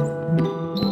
Música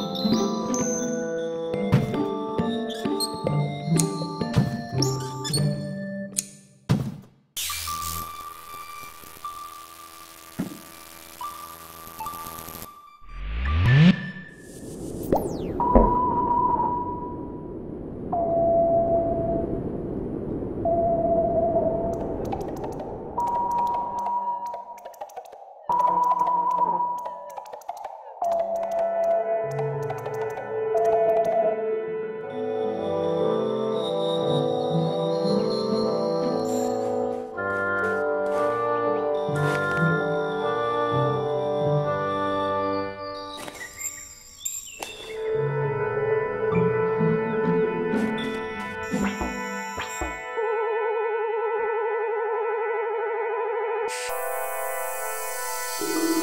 you